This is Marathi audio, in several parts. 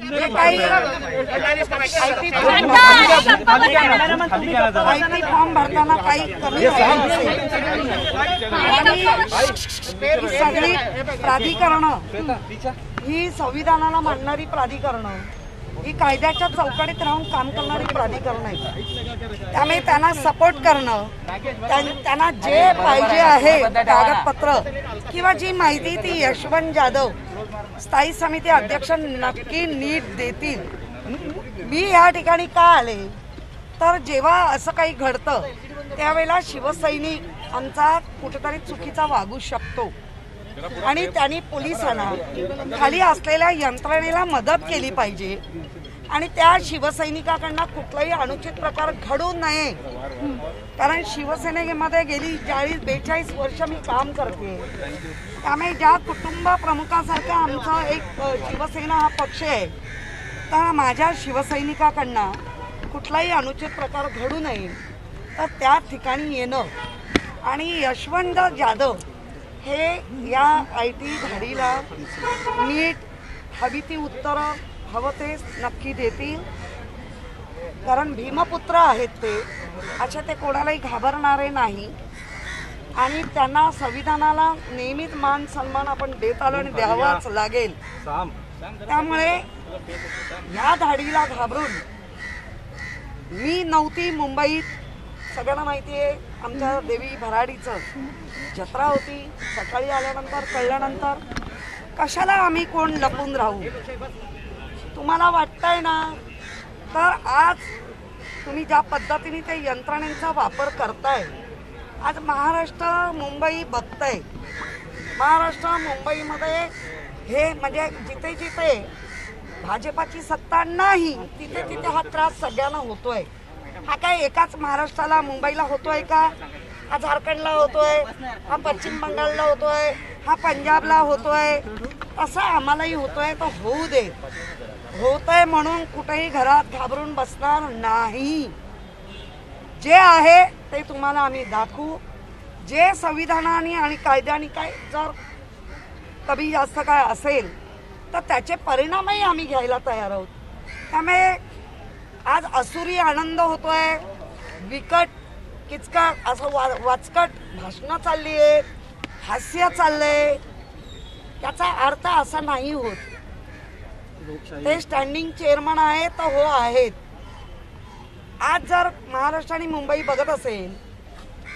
काही आयटी फॉर्म फॉर्म भरताना काही कमी आणि सगळी प्राधिकरणं ही संविधानाला मानणारी प्राधिकरणं ही कायद्याच्या चौकटीत राहून काम करणारी प्राधिकरण आहेत त्यामुळे त्यांना सपोर्ट करणं. त्यां- त्यांना जे पाहिजे आहे कागदपत्र किंवा जी माहिती ती यशवंत जाधव स्थायी समिती अध्यक्ष नक्की नीट देतील. मी या ठिकाणी का आले? तर जेव्हा असं काही घडतं त्यावेळेला शिवसैनिक आमचा कुठेतरी चुकीचा वागू शकतो. आणि त्यांनी पोलिसांना खाली असलेल्या यंत्रणेला मदत केली पाहिजे. आणि त्या शिवसैनिकाकडनं कुठलाही अनुचित प्रकार घडू नये. कारण शिवसेनेमध्ये गेली चाळीस बेचाळीस वर्ष मी काम करते. त्यामुळे ज्या कुटुंब प्रमुखासारखा आमचा एक शिवसेना हा पक्ष आहे तर माझ्या शिवसैनिकाकडनं कुठलाही अनुचित प्रकार घडू नये. तर त्या ठिकाणी येणं. आणि यशवंत जाधव हे या आय टी धाडीला नीट हवी ती उत्तरं हवं ते नक्की देतील. कारण भीमपुत्र आहेत ते. असे ते कोणालाही घाबरणारे नाही. आणि त्यांना संविधानाला नेहमीच मान सन्मान आपण देत आलो आणि द्यावाच लागेल. त्यामुळे या धाडीला घाबरून मी नव्हती मुंबईत. सगळ्यांना माहिती आहे आमच्या देवी भराडीचं जत्रा होती. सकाळी आल्यानंतर कळल्यानंतर कशाला आम्ही कोण लपून राहू? तुम्हाला वाटतंय ना? तर आज तुम्ही ज्या पद्धतीने ते यंत्रणेचा वापर करताय आज महाराष्ट्र मुंबई बघतंय. महाराष्ट्र मुंबईमध्ये हे म्हणजे जिथे जिथे भाजपाची सत्ता नाही तिथे तिथे हा त्रास सगळ्यांना होतोय. हा काय एकाच महाराष्ट्राला मुंबईला होतोय का? हा झारखंडला होतोय हा पश्चिम बंगालला होतोय हा पंजाबला होतोय असं आम्हालाही होतोय तर होऊ दे. होतंय म्हणून कुठेही घरात घाबरून बसणार नाही. जे आहे ते तुम्हाला आम्ही दाखवू. जे संविधानाने आणि कायद्याने काय जर कमी जास्त काय असेल तर त्याचे परिणामही आम्ही घ्यायला तयार आहोत. त्यामुळे आज असुरी आनंद होतोय विकट किचकट असं वा वाचकट भाषणं चालली आहेत हास्य चाललंय. त्याचा अर्थ असा नाही होत. ते स्टँडिंग चेअरमन आहे तर हो आहेत. आज जर महाराष्ट्र आणि मुंबई बघत असेल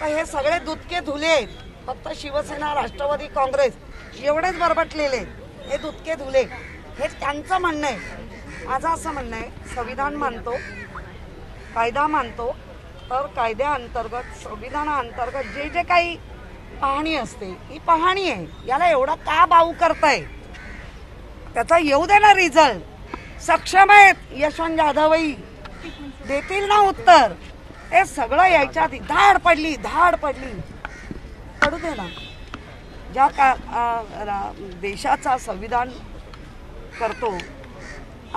तर हे सगळे दुधके धुले आहेत. फक्त शिवसेना राष्ट्रवादी काँग्रेस एवढेच बरबटलेले आहेत. हे दुधके धुले हे त्यांचं म्हणणं आहे. माझं असं म्हणणं आहे संविधान मानतो कायदा मानतो तर कायद्याअंतर्गत संविधानाअंतर्गत जे जे काही पाहणी असते ही पाहणी आहे. याला एवढा का बाऊ करताय? त्याचा येऊ दे ना रिझल्ट. सक्षम आहेत यशवंत जाधवही. देतील ना उत्तर. हे सगळं यायच्या आधी धाड पडली धाड पडली. पडू दे ना. ज्या का देशाचा संविधान करतो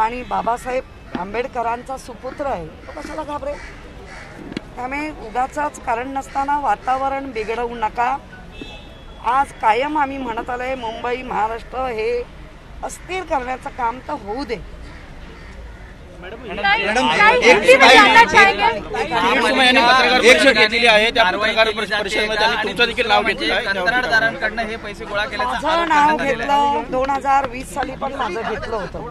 आणि बाबासाहेब आंबेडकरांचा सुपुत्र आहे तो कशाला घाबरे? त्यामुळे उगाचाच कारण नसताना वातावरण बिघडवू नका. आज कायम आम्ही म्हणत आलो आहे मुंबई महाराष्ट्र हे अस्थिर करण्याचं काम तर होऊ दे एक शेट घेतलेली आहे त्या पत्रकार परिषदेमध्ये त्यांनी तुमचं देखील नाव घेतलेलं आहे कंत्राटदारांकडनं हे पैसे गोळा केल्याचा माझं नाव घेतलं दोन हजार वीस साली पण माझं घेतलं होतं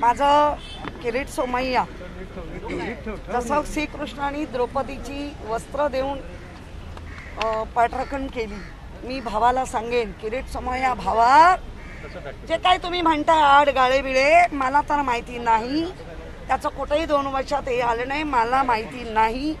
माझं किरीट सोमय्या जसं श्रीकृष्णाने द्रौपदीची वस्त्र देऊन पाठराखण केली मी भावाला सांगेन किरीट सोमय्या भावा जे काय तुम्ही म्हणताय आड गाळे बिळे मला तर माहिती नाही त्याचं कुठेही दोन वर्षात हे आलं नाही मला माहिती नाही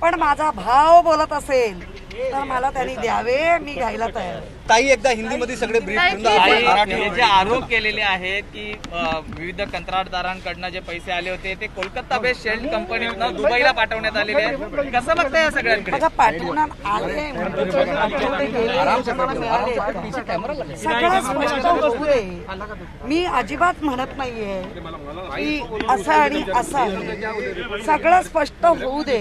पण माझा भाव बोलत असेल तर मला त्यांनी द्यावे मी घ्यायला तयार आहे. ताई एकदा हिंदीमध्ये सगळे हे जे आरोप केलेले आहेत की अ, विविध कंत्राटदारांकडनं जे पैसे आले होते ते कोलकाता बेस्ड शेल कंपनीतनं दुबईला पाठवण्यात आलेले आहेत. कसं बघताय या सगळ्यांकडे? बघा पाठवण्यात आले म्हणजे ते पाठवले गेले, तुम्हाला मिळाले. सगळं स्पष्ट होऊ दे मी अजिबात म्हणत नाहीये की असं आणि असं आहे. सगळं स्पष्ट होऊ दे.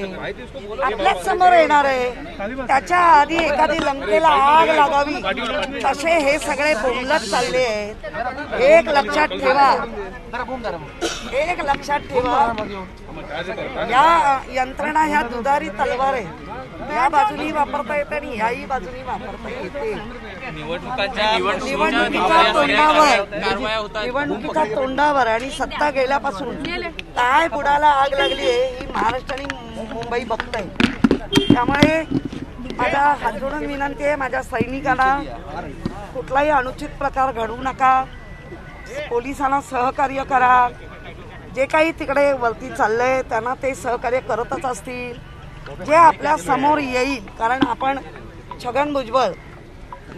आपल्याच समोर येणार आहे. त्याच्या आधी एखादी लंकेला आग लागावी. तसे हे सगळे बोंबलत चालले आहेत. एक लक्षात ठेवा. एक लक्षात ठेवा. या यंत्रणा ह्या दुधारी तलवार आहे या बाजूनी वापरता येते आणि याही बाजूनी वापरता येते. निवडणुकांच्या तोंडावर. निवडणुकीच्या तोंडावर आणि सत्ता गेल्यापासून काय बुडाला आग लागली आहे ही महाराष्ट्र आणि मुंबई बघताय. त्यामुळे माझा हात जोडून विनंती आहे माझ्या सैनिकांना कुठलाही अनुचित प्रकार घडवू नका. पोलिसांना सहकार्य करा. जे काही तिकडे वरती चाललंय त्यांना ते सहकार्य करतच असतील. जे आपल्यासमोर येईल कारण आपण छगन भुजबळ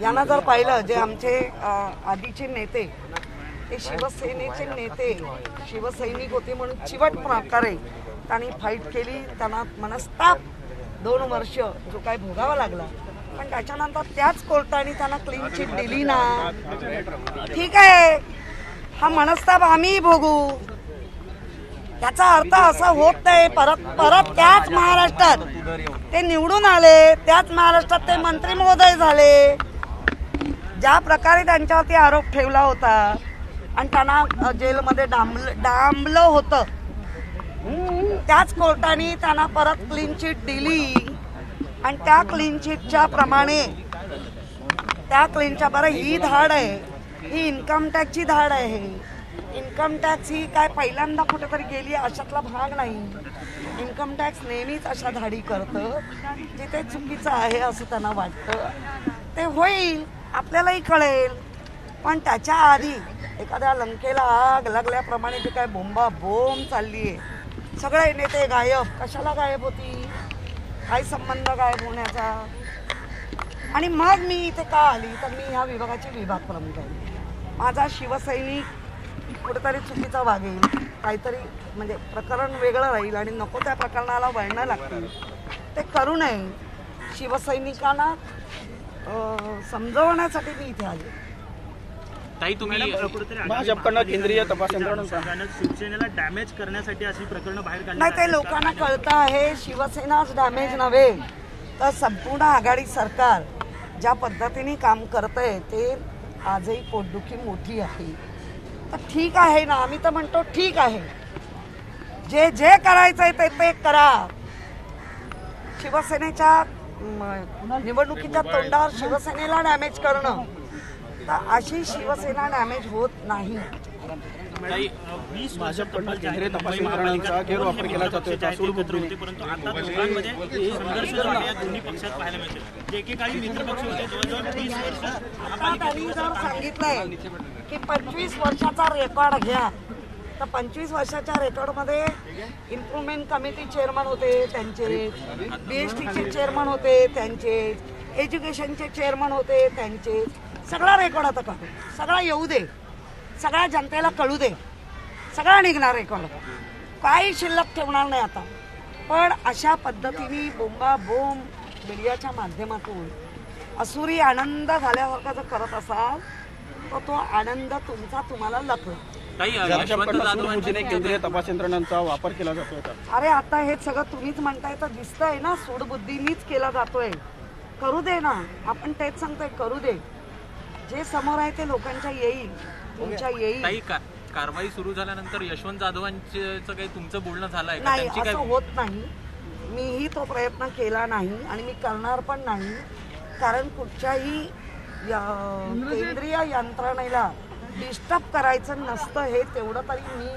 यांना जर पाहिलं जे आमचे आधीचे नेते ते शिवसेनेचे नेते शिवसैनिक होते म्हणून चिवट प्रकारे त्यांनी फाईट केली त्यांना मनस्ताप दोन वर्ष जो काय भोगावा लागला. पण त्याच्यानंतर त्याच कोर्टाने त्यांना क्लीन चिट दिली ना. ठीक आहे. हा मनस्ताप आम्ही भोगू. त्याचा अर्थ असा होत नाही. परत परत त्याच महाराष्ट्रात ते निवडून आले. त्याच महाराष्ट्रात ते मंत्री महोदय झाले. ज्या प्रकारे त्यांच्यावरती आरोप ठेवला होता. आणि त्यांना जेलमध्ये डांबलं डांबलं होतं. त्याच कोर्टाने त्यांना परत क्लीन चिट दिली. आणि त्या क्लीन चिटच्या प्रमाणे त्या क्लीनच्या बरं ही धाड आहे. ही इन्कम टॅक्सची धाड आहे. इन्कम टॅक्स ही काय पहिल्यांदा कुठेतरी गेली अशातला भाग नाही. इन्कम टॅक्स नेहमीच अशा धाडी करतं. जिथे चुकीचं आहे असं त्यांना वाटतं. ते होईल आपल्यालाही कळेल. पण त्याच्या आधी एखाद्या लंकेला आग लागल्याप्रमाणे ती काय बोंबा बोंब चालली आहे सगळे नेते गायब. कशाला गायब होती? काय संबंध गायब होण्याचा? आणि मग मी इथे का आली? तर मी ह्या विभागाची विभाग प्रमुख आहे. माझा शिवसैनिक कुठेतरी चुकीचा वागेल. काहीतरी म्हणजे प्रकरण वेगळं राहील आणि नको त्या प्रकरणाला वळणं लागतील. ते करू नये. शिवसैनिकांना समजवण्यासाठी मी इथे आले. ताई तुम्ही भाजपकडनं केंद्रीय तपास यंत्रणा शिवसेनेला डॅमेज करण्यासाठी अशी प्रकरणं बाहेर काढली नाही ते लोकांना कळतं आहे शिवसेनाच डॅमेज नव्हे. तर संपूर्ण आघाडी सरकार ज्या पद्धतीने काम करतंय ते आजही पोटदुखी मोठी आहे. तर ठीक आहे ना आम्ही तर म्हणतो ठीक आहे. जे जे करायचंय ते ते करा. शिवसेनेच्या निवडणुकीच्या तोंडावर शिवसेनेला डॅमेज करणं. अशी शिवसेना डॅमेज होत नाही. भाजपकडनं केंद्रीय तपास यंत्रणांचा गैरवापर केला जातोय का एकत्र होते परंतु आता दोघांमध्ये संघर्ष जो आहे या दोन्ही पक्षात पाहायला मिळते एकेकाळी मित्र पक्ष होते जवळजवळ वीस वर्ष आता त्यांनी जर सांगितलंय की पंचवीस वर्षाचा रेकॉर्ड घ्या. तर पंचवीस वर्षाच्या रेकॉर्डमध्ये इम्प्रुव्हमेंट कमिटी चेअरमन होते त्यांचे बीएसटीचे चेअरमन होते त्यांचे एज्युकेशनचे चेअरमन होते त्यांचे सगळा रेकॉर्ड आता काढू. सगळा येऊ दे. सगळ्या जनतेला कळू दे. सगळा निघणार रेकॉर्ड काही शिल्लक ठेवणार नाही आता. पण अशा पद्धतीने बोंबा बोंब मीडियाच्या माध्यमातून असुरी आनंद झाल्यासारखा जर करत असाल तर तो आनंद तुमचा तुम्हाला लपो ताई भाजपकडनं सूडबुद्धीने केंद्रीय तपास यंत्रणांचा वापर केला जातोय का अरे आता हे सगळं तुम्हीच म्हणताय तर दिसतंय ना सूडबुद्धीनीच केला जातोय. करू दे ना. आपण तेच सांगतोय करू दे. जे समोर आहे ते लोकांच्या येईल तुमच्या येईल. ताई का- कारवाई सुरू झाल्यानंतर यशवंत जाधवांचं काही तुमचं बोलणं झालंय नाही असं होत नाही. मीही तो प्रयत्न केला नाही आणि मी करणार पण नाही. कारण कुठच्याही या- केंद्रीय यंत्रणेला डिस्टर्ब करायचं नसतं हे तेवढं तरी मी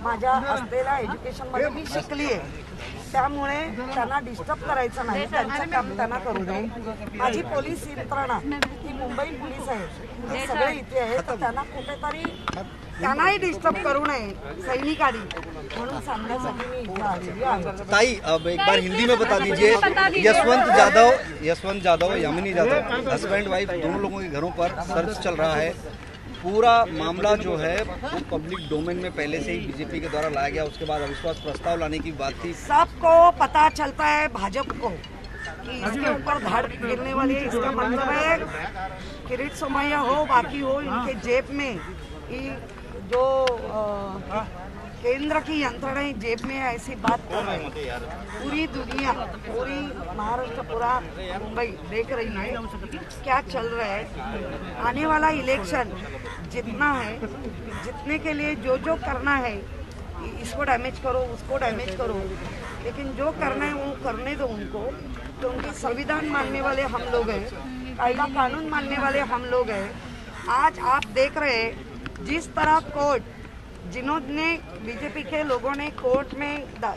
माझ्या असलेल्या एज्युकेशनमध्ये मी शिकली आहे त्यामुळे त्यांना डिस्टर्ब करायचं नाही. त्यांचं काम त्यांना करू दे. माझी पोलीस यंत्रणा ही मुंबई पोलीस आहे. हे सगळे इथे आहेत तर त्यांना कुठेतरी त्यांनाही डिस्टर्ब करू नये. सैनिकांनी म्हणून सांगण्यासाठी मी इथे आलेली आहे. ताई अब एक बार हिंदी में बता दीजिए। यशवंत यादव यशवंत यादव यामिनी यादव हस्बैंड वाइफ दोनों लोगों के घरों पर सर्च चल रहा है। पूरा मामला जो है वो पब्लिक डोमेन में पहले से ही बीजेपी के द्वारा लाया गया उसके बाद अविश्वास प्रस्ताव लाने की बात थी। सबको पता चलता है भाजपा को कि इसके ऊपर धाड़ गिरने वाली है। इसका मतलब है किरीट सोमैया हो बाकी हो इनके जेब में जो अ, केंद्र की यंत्रणाएँ जेब में ऐसी बात कर रहे हैं। पूरी दुनिया, पूरी महाराष्ट्र, पूरा मुंबई देख रही है। क्या चल रहा है? आने वाला इलेक्शन जितना है, जितने के लिए जो जो करना है, इसको डैमेज करो, उसको डैमेज करो। लेकिन जो करना है, वो करने दो उनको। तो क्योंकि संविधान मानने वाले हम लोग हैं, कायदा कानून मानने वाले हम लोग हैं। आज आप देख रहे हैं, जिस तरह कोर्ट जिन्होंने बीजेपी के लोगों ने कोर्ट में दा-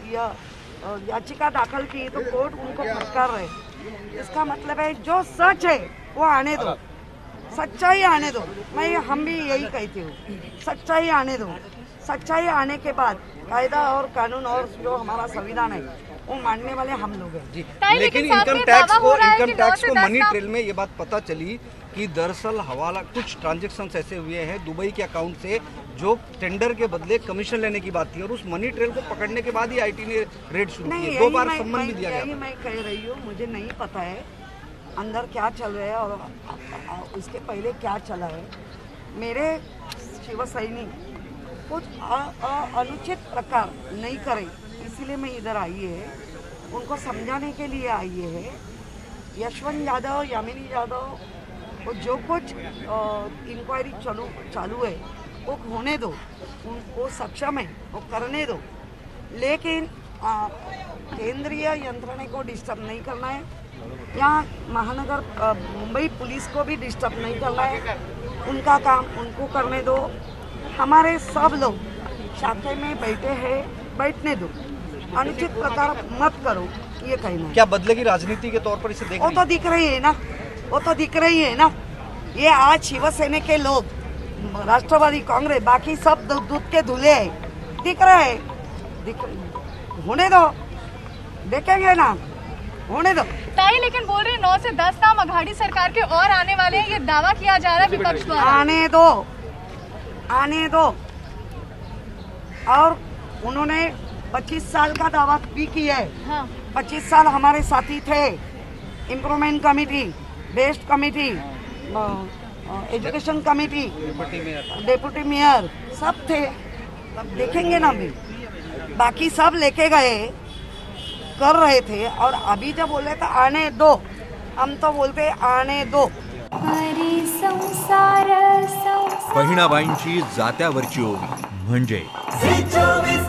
याचिका दाखिल की तो कोर्ट उनको फटकार रहे इसका मतलब है जो सच है वो आने दो। सच्चाई आने दो। मैं हम भी यही कहती हूँ। सच्चाई आने दो। सच्चाई आने के बाद कायदा और कानून और जो हमारा संविधान है वो मानने वाले हम लोग हैं। जी। लेकिन इनकम टैक्स को इनकम टैक्स को मनी ट्रेल में ये बात पता चली कि दरअसल हवाला कुछ ट्रांजेक्शन ऐसे हुए हैं दुबई के अकाउंट से जो टेंडर के बदले कमीशन लेने की बात थी और उस मनी ट्रेल को पकड़ने के बाद ही आईटी ने रेड शुरू नहीं दो बार सम्मन भी दिया गया मैं कह रही हूँ मुझे नहीं पता है अंदर क्या चल रहा है और उसके पहले क्या चला है। मेरे शिव सैनिक कुछ अनुचित प्रकार नहीं करे इसीलिए मैं इधर आई है। उनको समझाने के लिए आई है। यशवंत यादव यामिनी यादव वो जो कुछ इंक्वायरी चालू चालू है वो होने दो उनको सक्षम है वो करने दो। लेकिन केंद्रीय यंत्रणे को डिस्टर्ब नहीं करना है। या महानगर मुंबई पुलिस को भी डिस्टर्ब नहीं करना है। उनका काम उनको करने दो। हमारे सब लोग शाखे में बैठे हैं बैठने दो। अनुचित प्रकार मत करो ये कहना क्या बदले की राजनीति के तौर पर इसे देख वो तो दिख रही है ना वो तो दिख रही है ना। ये आज शिवसेना के लोग राष्ट्रवादी कांग्रेस बाकी सब दूध के धुले हैं। दिख रहे हैं? दिख होने दो। देखेंगे ना। होने दो। ताई लेकिन बोल रहे नौ से दस नाम अघाड़ी सरकार के और आने वाले हैं। ये दावा किया जा रहा है विपक्ष द्वारा। आने दो। आने दो। और उन्होंने 25 साल का दावा भी किया है। हाँ। 25 साल हमारे साथी थे। Improvement committee BEST committee education committee deputy mayor सब थे। सब देखेंगे ना अभी। बाकी सब लेके गए कर रहे थे। और अभी जब बोले तो आने दो। हम तो बोलते आने दो। हरी संसार संसार। बहिणाबाईंची जात्यावरची ओवी म्हणजे चोवीस